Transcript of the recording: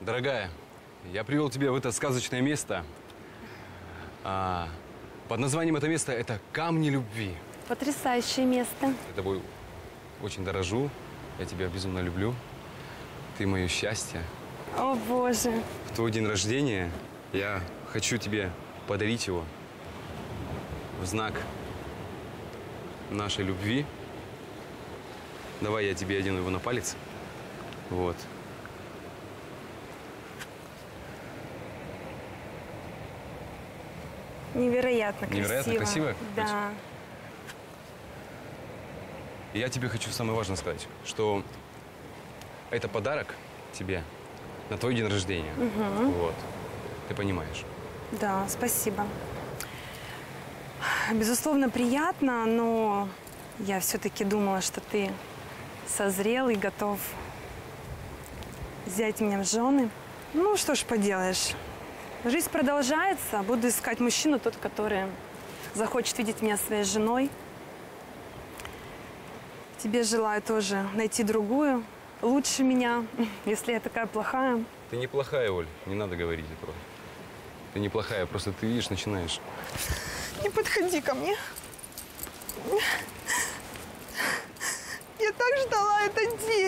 Дорогая, я привел тебя в это сказочное место. А, под названием это место это камни любви. Потрясающее место. Я тобой очень дорожу, я тебя безумно люблю. Ты мое счастье. О, Боже. В твой день рождения я хочу тебе подарить его в знак нашей любви. Давай я тебе одену его на палец. Вот. Невероятно красиво. Невероятно красиво? Да. И я тебе хочу самое важное сказать, что это подарок тебе на твой день рождения. Вот. Ты понимаешь. Да, спасибо. Безусловно, приятно, но я все-таки думала, что ты созрел и готов взять меня в жены. Ну, что ж поделаешь. Жизнь продолжается. Буду искать мужчину, тот, который захочет видеть меня своей женой. Тебе желаю тоже найти другую, лучше меня, если я такая плохая. Ты неплохая, Оль. Не надо говорить этого. Ты неплохая, просто ты видишь, начинаешь. Не подходи ко мне. Я так ждала этот день.